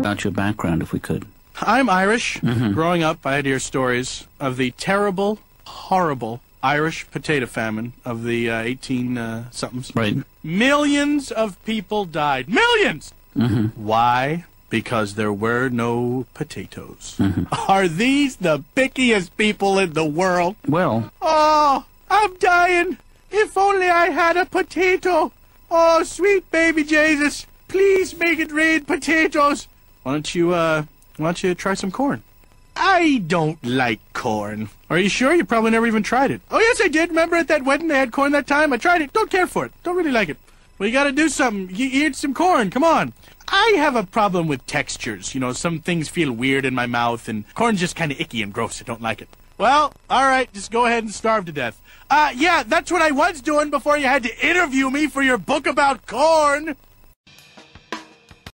about your background, if we could. I'm Irish. Growing up, I had to hear stories of the terrible, horrible Irish potato famine of the uh, 18 uh, somethings. Right. Millions of people died. 1000000s Why? Because there were no potatoes. Are these the pickiest people in the world? Well, Oh, I'm dying. If only I had a potato. Oh, sweet baby Jesus, please make it rain potatoes. Why don't you, uh, why don't you try some corn? I don't like corn. Are you sure? You probably never even tried it. Oh, yes, I did. Remember at that wedding they had corn that time? I tried it. Don't care for it. Don't really like it. Well, you gotta do something. You eat some corn. Come on. I have a problem with textures. You know, some things feel weird in my mouth, and corn's just kind of icky and gross. I don't like it. Well, all right, just go ahead and starve to death. Uh, yeah, that's what I was doing before you had to interview me for your book about corn.